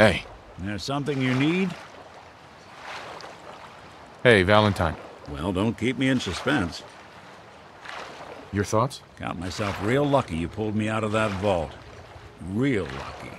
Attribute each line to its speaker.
Speaker 1: Hey.
Speaker 2: There's something you need?
Speaker 1: Hey, Valentine.
Speaker 2: Well, don't keep me in suspense.
Speaker 1: Your thoughts?
Speaker 2: Got myself real lucky you pulled me out of that vault. Real lucky.